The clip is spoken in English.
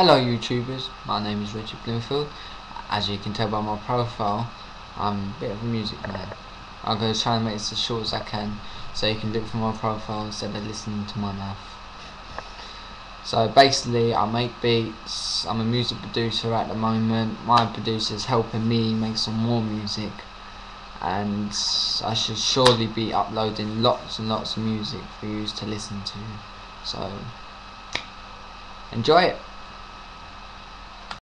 Hello YouTubers, my name is Richard Bloomfield. As you can tell by my profile, I'm a bit of a music man. I'm going to try and make this as short as I can so you can look for my profile instead of listening to my mouth. So basically I make beats, I'm a music producer at the moment, my producer is helping me make some more music and I should surely be uploading lots and lots of music for you to listen to. So enjoy it!